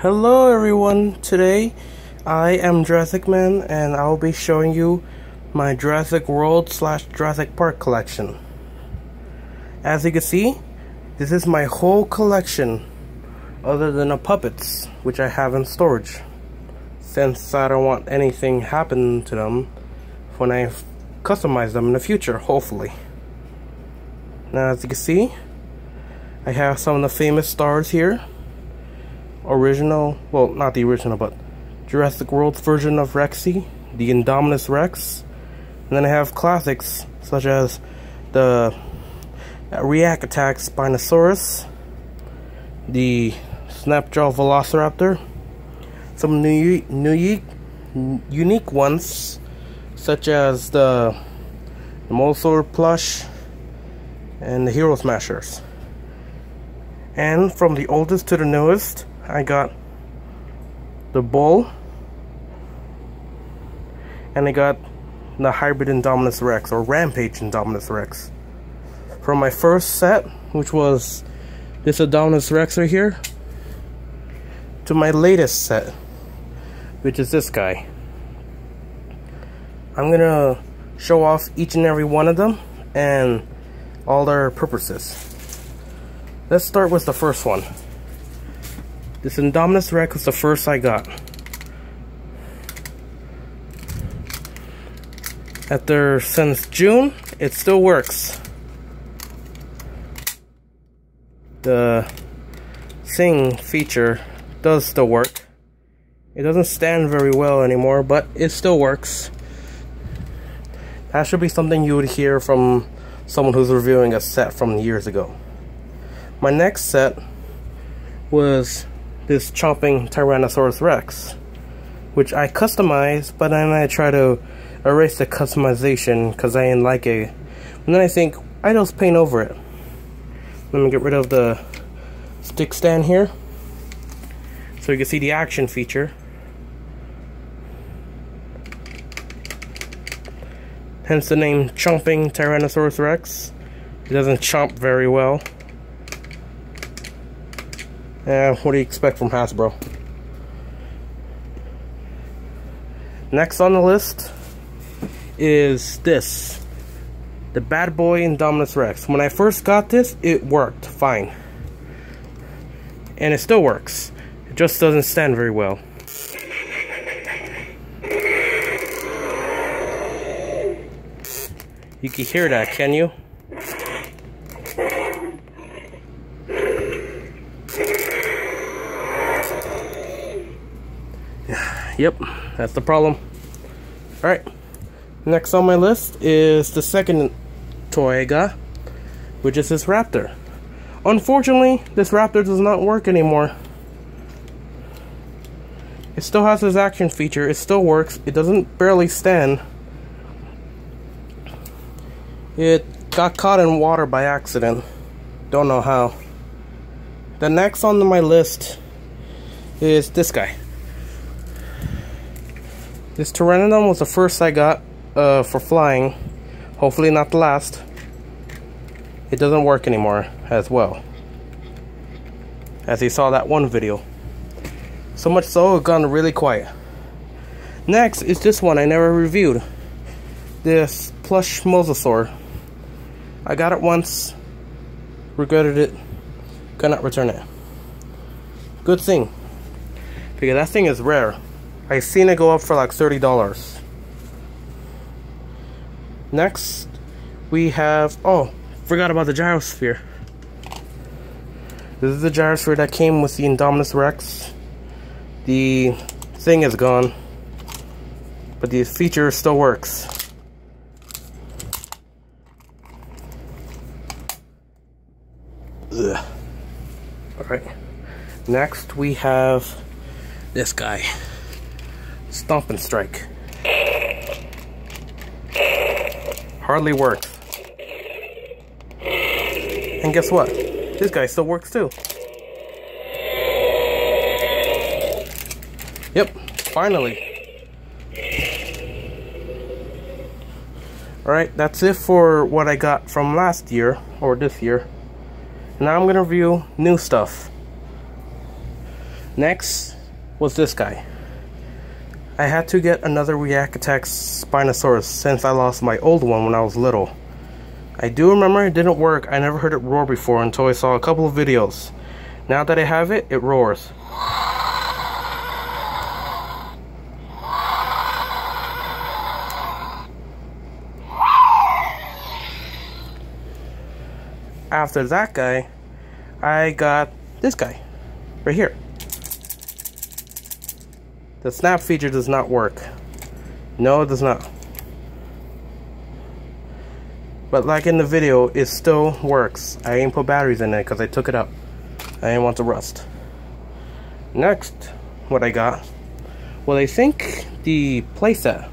Hello everyone, today I am Jurassic Man and I will be showing you my Jurassic World slash Jurassic Park collection. As you can see, this is my whole collection other than the puppets which I have in storage since I don't want anything happen to them when I customize them in the future, hopefully. Now as you can see, I have some of the famous stars here original, well, not the original, but Jurassic World's version of Rexy, the Indominus Rex. And then I have classics such as the React Attack Spinosaurus, the Snapjaw Velociraptor, some new, new unique ones such as the, the plush and the Hero Smashers. And from the oldest to the newest, I got the bull and I got the hybrid Indominus Rex or Rampage Indominus Rex. From my first set, which was this Indominus Rex right here, to my latest set, which is this guy. I'm gonna show off each and every one of them and all their purposes. Let's start with the first one. This Indominus Rex was the first I got. After since June, it still works. The sing feature does still work. It doesn't stand very well anymore, but it still works. That should be something you would hear from someone who's reviewing a set from years ago. My next set was this chomping Tyrannosaurus Rex, which I customized, but then I try to erase the customization because I didn't like it. And then I think, I just paint over it. Let me get rid of the stick stand here. So you can see the action feature. Hence the name Chomping Tyrannosaurus Rex. It doesn't chomp very well. Yeah, what do you expect from Hasbro? Next on the list is this. The Bad Boy Indominus Rex. When I first got this, it worked fine. And it still works. It just doesn't stand very well. You can hear that, can you? Yep, that's the problem. Alright, next on my list is the second toy I got, which is this Raptor. Unfortunately, this Raptor does not work anymore. It still has this action feature, it still works, it doesn't barely stand. It got caught in water by accident. Don't know how. The next on my list is this guy. This Pteranodon was the first I got uh, for flying. Hopefully not the last. It doesn't work anymore as well. As you saw that one video. So much so it gone really quiet. Next is this one I never reviewed. This plush mosasaur. I got it once, regretted it, cannot return it. Good thing. Because that thing is rare. I seen it go up for like $30. Next, we have, oh, forgot about the gyrosphere. This is the gyrosphere that came with the Indominus Rex. The thing is gone, but the feature still works. Alright, next we have this guy. Stomp and strike. Hardly works. And guess what? This guy still works too. Yep, finally. Alright, that's it for what I got from last year, or this year. Now I'm gonna review new stuff. Next was this guy. I had to get another React Spinosaurus since I lost my old one when I was little. I do remember it didn't work. I never heard it roar before until I saw a couple of videos. Now that I have it, it roars. After that guy, I got this guy right here. The snap feature does not work. No, it does not. But like in the video, it still works. I ain't put batteries in it because I took it up. I didn't want to rust. Next, what I got. Well, I think the playset.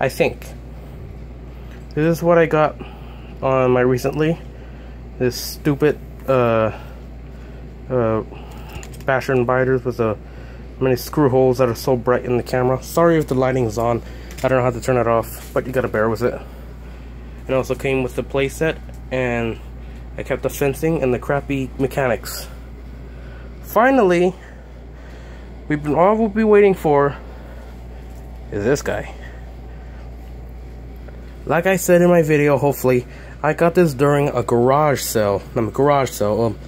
I think. This is what I got on my recently. This stupid uh, uh, basher and biters with a many screw holes that are so bright in the camera. Sorry if the lighting is on. I don't know how to turn it off, but you gotta bear with it. It also came with the playset, and I kept the fencing and the crappy mechanics. Finally, we've been all we'll be waiting for is this guy. Like I said in my video, hopefully, I got this during a garage sale. I'm a garage sale, um,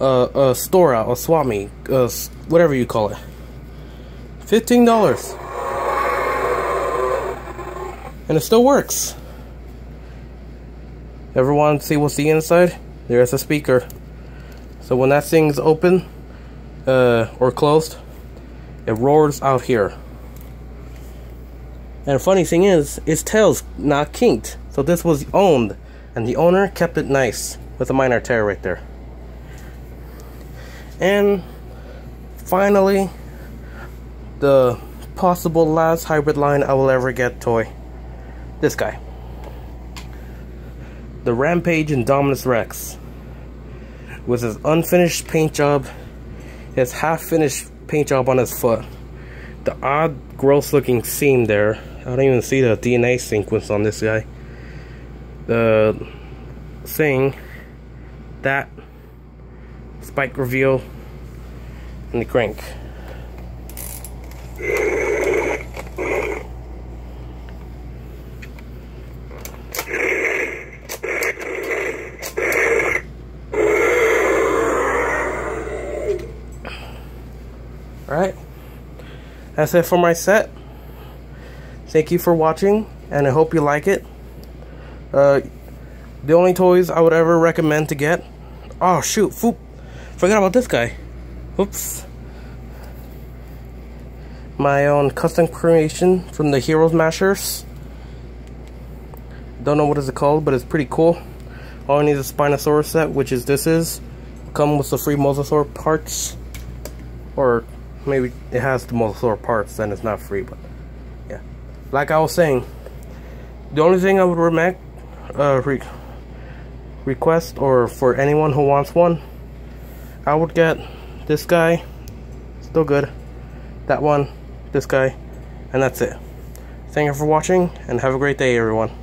uh, a store out, a swap meet, uh, whatever you call it. $15. And it still works. Ever want to see what's the inside? There's a speaker. So when that thing's open uh, or closed, it roars out here. And the funny thing is, its tail's not kinked. So this was owned, and the owner kept it nice with a minor tear right there. And finally, the possible last hybrid line I will ever get toy. This guy. The Rampage Indominus Rex. With his unfinished paint job, his half-finished paint job on his foot. The odd, gross-looking seam there. I don't even see the DNA sequence on this guy. The thing, that, spike reveal, and the crank. Alright, that's it for my set. Thank you for watching, and I hope you like it. Uh, the only toys I would ever recommend to get... Oh, shoot, foop. Forgot about this guy. Oops my own custom creation from the Heroes Mashers. Don't know what is it called, but it's pretty cool. All I need is a Spinosaurus set, which is this is. Come with the free Mosasaur parts. Or maybe it has the Mosasaur parts, then it's not free, but yeah. Like I was saying, the only thing I would re uh, re request, or for anyone who wants one, I would get this guy. Still good. That one this guy, and that's it. Thank you for watching, and have a great day, everyone.